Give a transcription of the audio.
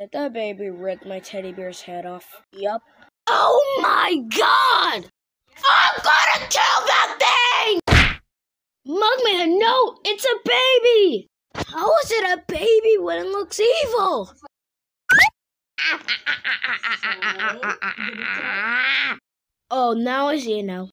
Did that baby rip my teddy bear's head off? Yup. Oh my god! I'm gonna kill that thing! Mugman, no! It's a baby! How is it a baby when it looks evil? oh, now I see it now.